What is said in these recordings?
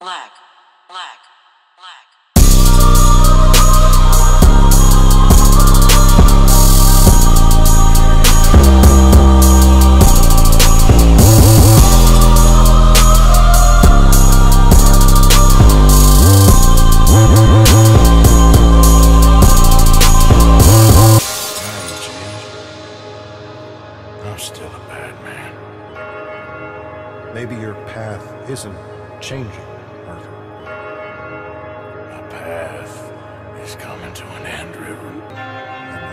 Black, black, black. I ain't changed. I'm still a bad man. Maybe your path isn't changing,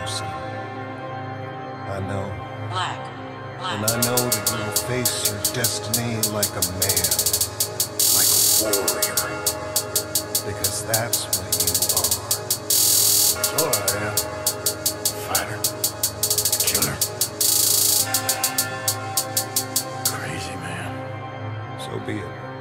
I know, son. I know. Black, And. I know that you will face your destiny like a man, like a warrior. Because that's what you are. So I am. Fighter. Killer. Crazy man. So be it.